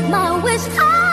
make my wish. come